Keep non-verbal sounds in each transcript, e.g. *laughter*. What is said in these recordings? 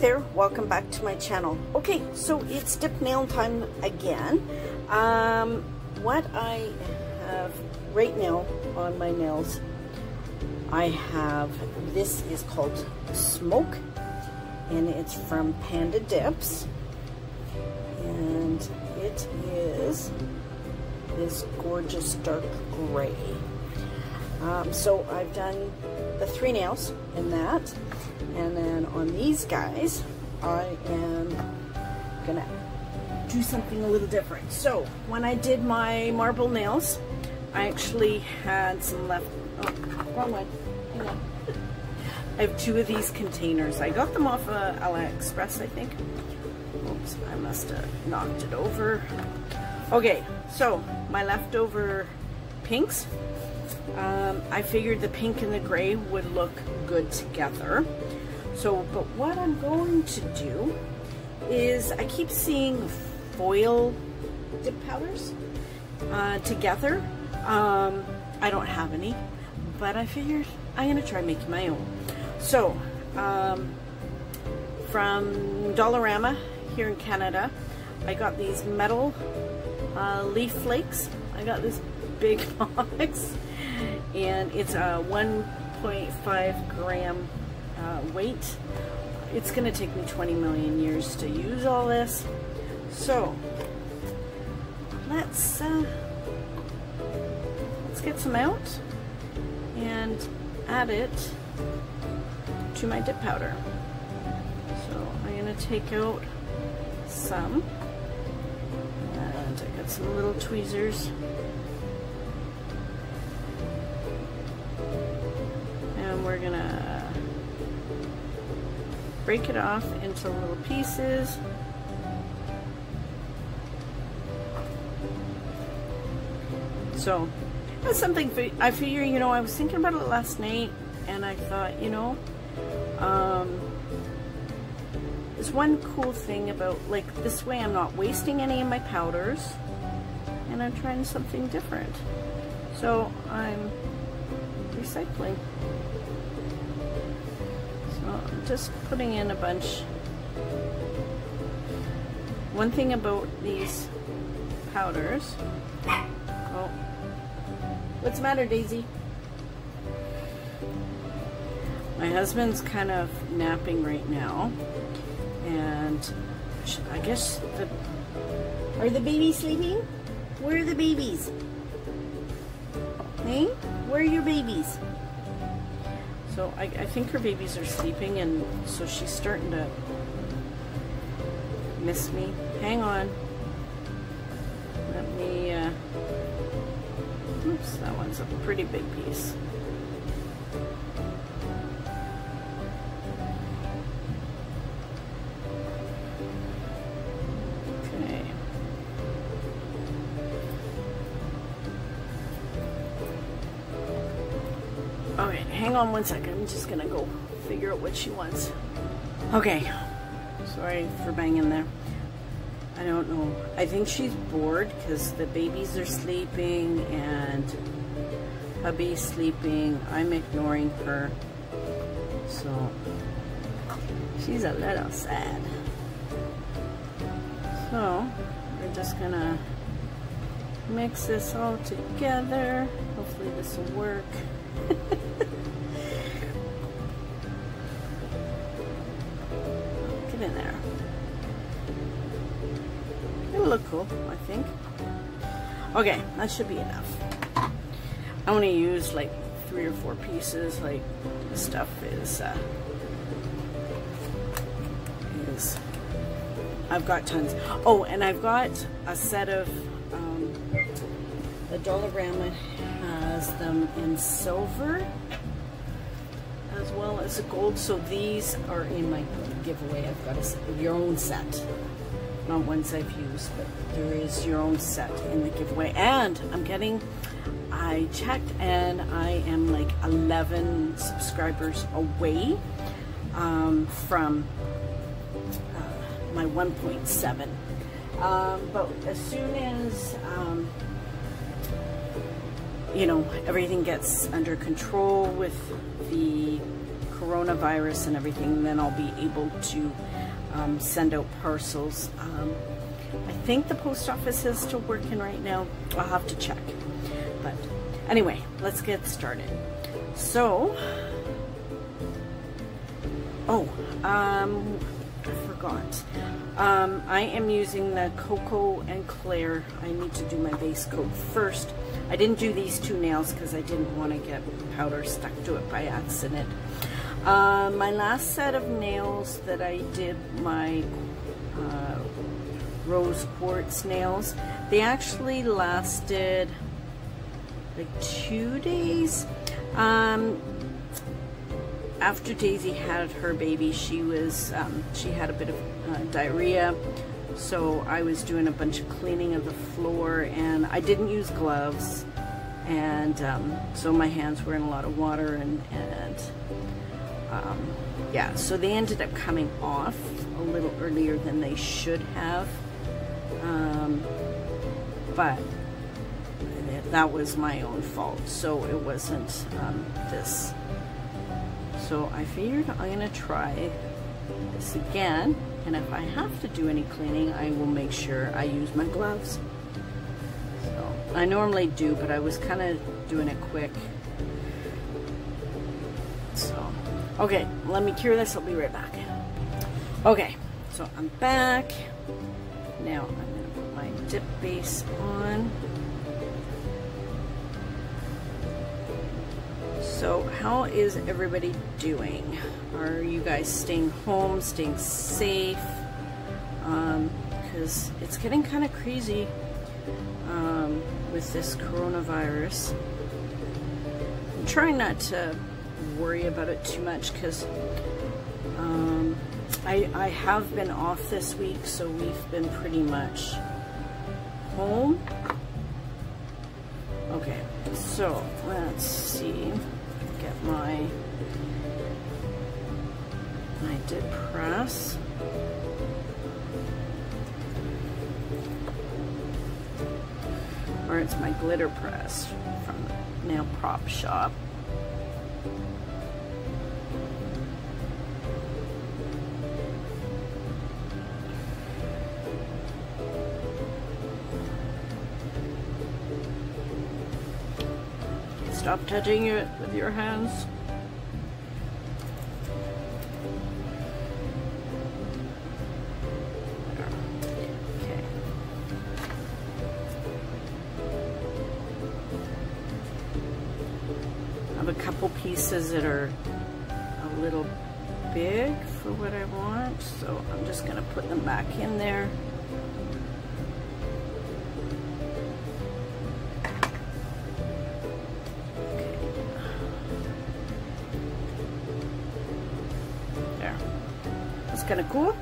there, welcome back to my channel. Okay, so it's dip nail time again. Um, what I have right now on my nails, I have, this is called Smoke, and it's from Panda Dips. And it is this gorgeous dark gray. Um, so I've done the three nails in that. And then on these guys, I am gonna do something a little different. So when I did my marble nails, I actually had some left, oh, wrong one, hang on. I have two of these containers. I got them off of AliExpress, I think. Oops, I must have knocked it over. Okay, so my leftover pinks, um, I figured the pink and the gray would look good together. So, but what I'm going to do is I keep seeing foil dip powders uh, together. Um, I don't have any, but I figured I'm going to try making my own. So, um, from Dollarama here in Canada, I got these metal uh, leaf flakes. I got this big *laughs* box and it's a 1.5 gram uh, weight. It's going to take me 20 million years to use all this. So let's uh, let's get some out and add it to my dip powder. So I'm going to take out some and I got some little tweezers we're gonna break it off into little pieces. So that's something for, I figure, you know, I was thinking about it last night and I thought, you know, um, there's one cool thing about, like, this way I'm not wasting any of my powders and I'm trying something different. So I'm recycling. So I'm just putting in a bunch. One thing about these powders, oh, what's the matter Daisy? My husband's kind of napping right now and I guess the, are the babies sleeping? Where are the babies? Hey, where are your babies? So I, I think her babies are sleeping and so she's starting to miss me. Hang on. Let me, uh, oops, that one's a pretty big piece. On one second. I'm just gonna go figure out what she wants. Okay, sorry for banging there. I don't know. I think she's bored because the babies are sleeping and hubby's sleeping. I'm ignoring her. So, she's a little sad. So, we're just gonna mix this all together. Hopefully this will work. *laughs* Okay, that should be enough. I to use like three or four pieces. Like the stuff is uh, is I've got tons. Oh, and I've got a set of um, the Dollarama has them in silver as well as gold. So these are in my giveaway. I've got a, your own set. Not ones I've used, but there is your own set in the giveaway. And I'm getting, I checked and I am like 11 subscribers away um, from uh, my 1.7. Um, but as soon as um, you know, everything gets under control with the coronavirus and everything, then I'll be able to um, send out parcels. Um, I think the post office is still working right now. I'll have to check. But anyway, let's get started. So, oh, um, I forgot. Um, I am using the Koko and Claire. I need to do my base coat first. I didn't do these two nails because I didn't want to get powder stuck to it by accident. Uh, my last set of nails that I did my uh, rose quartz nails, they actually lasted like two days. Um, after Daisy had her baby, she was um, she had a bit of uh, diarrhea, so I was doing a bunch of cleaning of the floor, and I didn't use gloves, and um, so my hands were in a lot of water, and and um, yeah, so they ended up coming off a little earlier than they should have, um, but that was my own fault, so it wasn't um, this so I figured I'm gonna try this again. And if I have to do any cleaning, I will make sure I use my gloves. So I normally do, but I was kind of doing it quick. Okay, let me cure this. I'll be right back. Okay, so I'm back. Now I'm gonna put my dip base on. So how is everybody doing? Are you guys staying home, staying safe? Because um, it's getting kind of crazy um, with this coronavirus. I'm trying not to worry about it too much because um, I, I have been off this week, so we've been pretty much home. Okay, so let's see get my my dip press. Or it's my glitter press from the Nail Prop Shop. Stop touching it with your hands. I have a couple pieces that are a little big for what I want, so I'm just going to put them back in there. Kind of cool.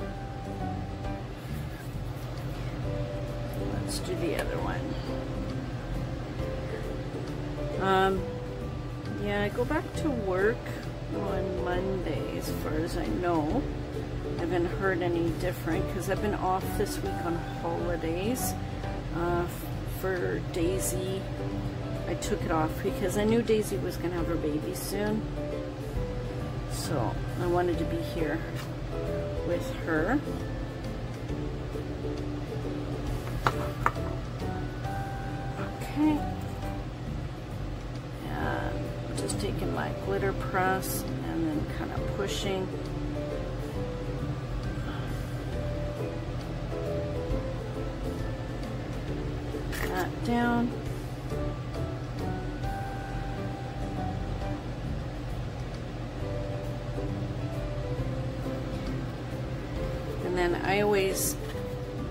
Let's do the other one. Um, yeah, I go back to work on Monday as far as I know. I haven't heard any different because I've been off this week on holidays. Uh, for Daisy, I took it off because I knew Daisy was going to have her baby soon. So I wanted to be here with her. Okay. And just taking my glitter press and then kind of pushing. that down. Then I always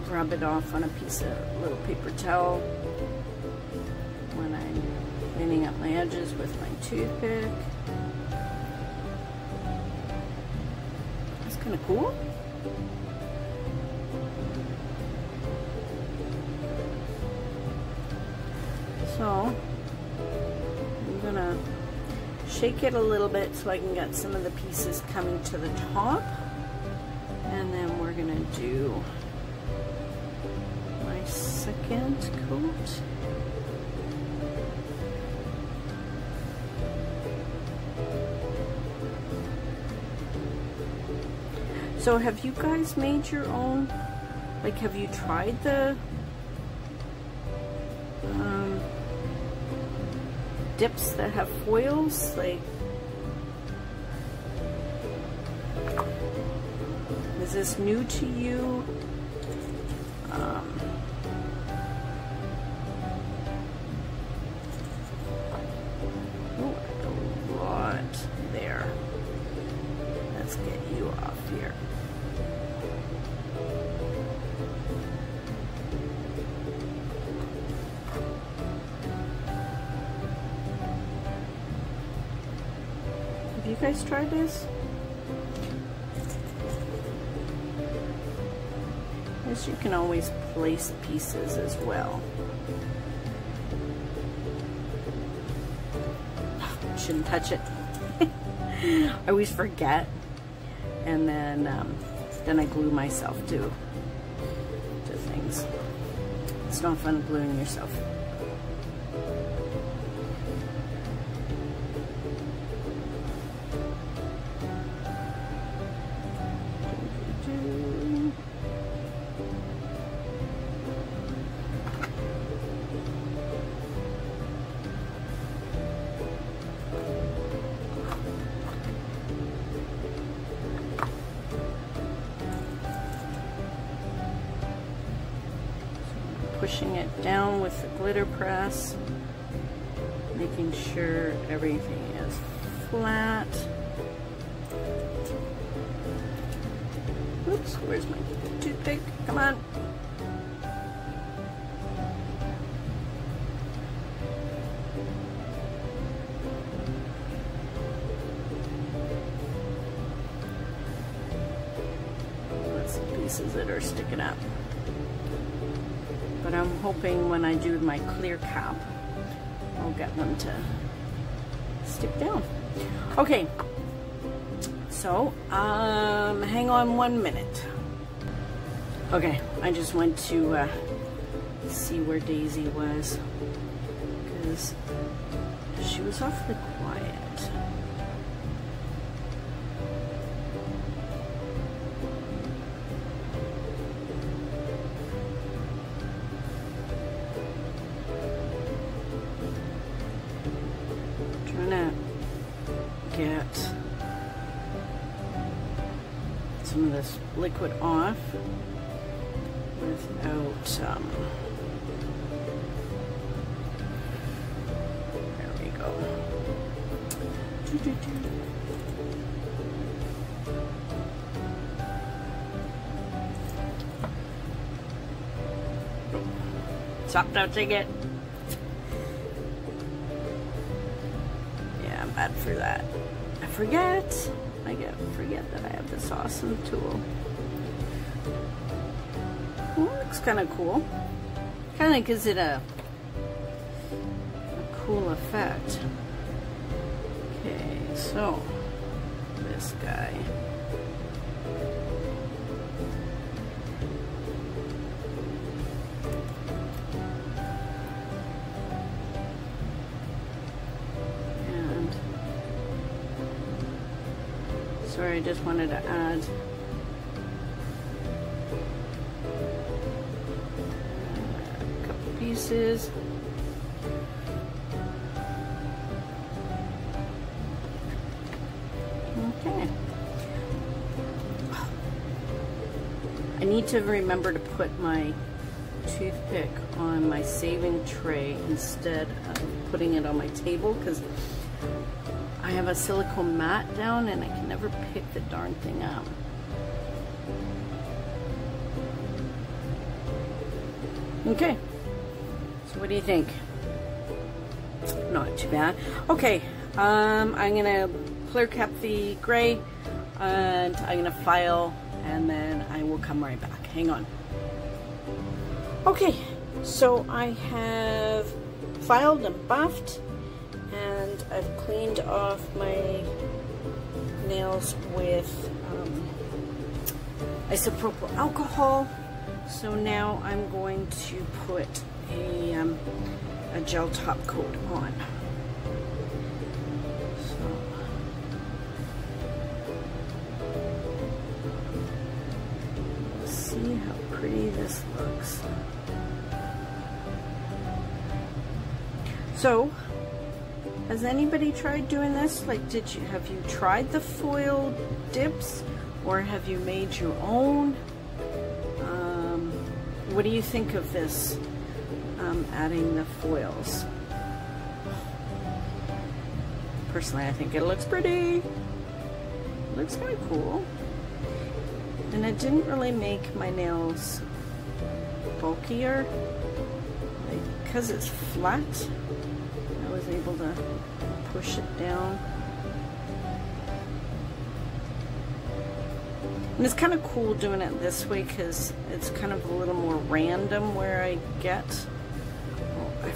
rub it off on a piece of little paper towel when I'm cleaning up my edges with my toothpick. That's kind of cool. So, I'm gonna shake it a little bit so I can get some of the pieces coming to the top gonna do my second coat. So have you guys made your own? Like, have you tried the um, dips that have foils? Like, this new to you? Um, a lot there. Let's get you off here. Have you guys tried this? You can always place pieces as well. *sighs* Shouldn't touch it. *laughs* I always forget, and then um, then I glue myself to to things. It's not fun gluing yourself. Pushing it down with the glitter press, making sure everything is flat. Oops, where's my toothpick? Come on. Pieces that are sticking I'm hoping when I do my clear cap, I'll get them to stick down. Okay, so um, hang on one minute. Okay, I just went to uh, see where Daisy was because she was awfully quiet. Liquid off without um, there we go Doo -doo -doo. Stop touching it. Yeah, I'm bad for that. I forget. I get forget that I have this awesome tool. Looks kind of cool. Kind of gives it a, a cool effect. Okay, so this guy. And sorry, I just wanted to add pieces. Okay. I need to remember to put my toothpick on my saving tray instead of putting it on my table because I have a silicone mat down and I can never pick the darn thing up. Okay, what do you think? Not too bad. Okay, um, I'm gonna clear cap the gray and I'm gonna file and then I will come right back. Hang on. Okay, so I have filed and buffed and I've cleaned off my nails with um, isopropyl alcohol. So now I'm going to put a, um, a gel top coat on. See how pretty this looks. So, has anybody tried doing this? Like, did you have you tried the foil dips, or have you made your own? Um, what do you think of this? Um, adding the foils. Personally, I think it looks pretty. It looks kind of cool. And it didn't really make my nails bulkier. Because it's flat, I was able to push it down. And it's kind of cool doing it this way because it's kind of a little more random where I get.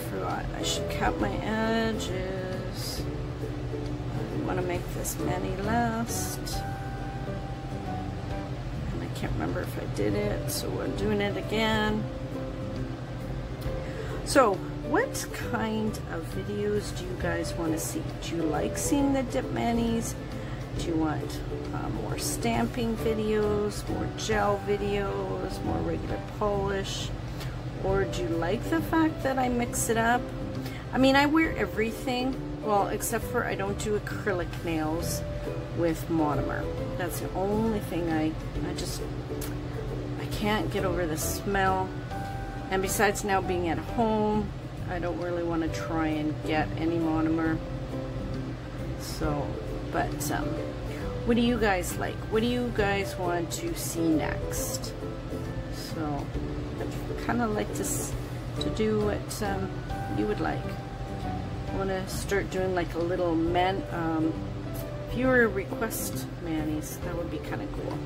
I forgot. I should cap my edges. I want to make this mani last And I can't remember if I did it, so we're doing it again. So, what kind of videos do you guys want to see? Do you like seeing the dip manis? Do you want uh, more stamping videos, more gel videos, more regular polish? Or do you like the fact that I mix it up? I mean, I wear everything, well, except for I don't do acrylic nails with monomer. That's the only thing I, I just, I can't get over the smell. And besides now being at home, I don't really want to try and get any monomer. So, but um, what do you guys like? What do you guys want to see next? So, kind of like to, to do what um, you would like. I want to start doing like a little man, um, viewer request manis. That would be kind of cool.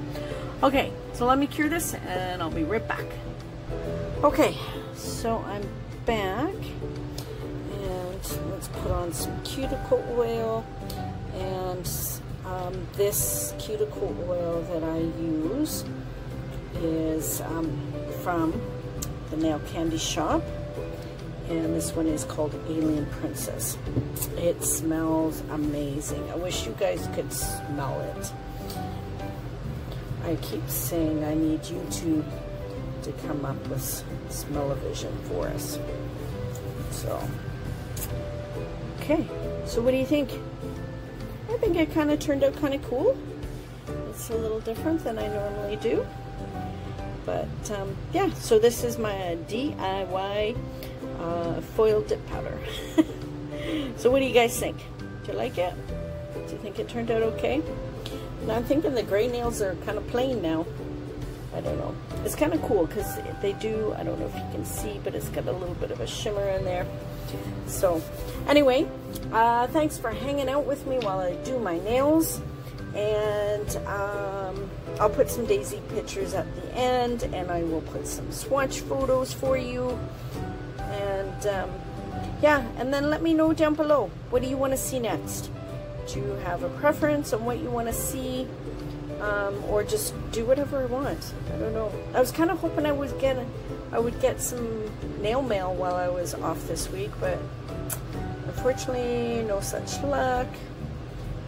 Okay, so let me cure this and I'll be right back. Okay, so I'm back and let's put on some cuticle oil and um, this cuticle oil that I use is um, from the Nail Candy Shoppe and this one is called Alien Princess. It smells amazing. I wish you guys could smell it. I keep saying I need YouTube to come up with smell-o-vision for us. So, okay. So what do you think? I think it kind of turned out kind of cool. It's a little different than I normally do. But um, yeah, so this is my DIY uh, foil dip powder. *laughs* so what do you guys think? Do you like it? Do you think it turned out okay? Now I'm thinking the gray nails are kind of plain now. I don't know. It's kind of cool because they do, I don't know if you can see, but it's got a little bit of a shimmer in there. So anyway, uh, thanks for hanging out with me while I do my nails. And um, I'll put some daisy pictures at the end and I will put some swatch photos for you and um, yeah, and then let me know down below. What do you want to see next? Do you have a preference on what you want to see? Um, or just do whatever I want. I don't know. I was kind of hoping I would get I would get some nail mail while I was off this week, but unfortunately, no such luck.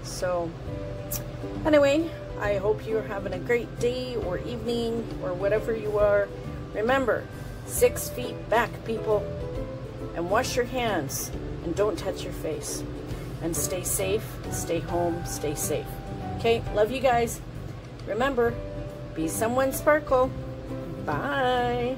So, anyway, I hope you're having a great day or evening or whatever you are. Remember, six feet back, people and wash your hands and don't touch your face. And stay safe, stay home, stay safe. Okay, love you guys. Remember, be someone sparkle. Bye.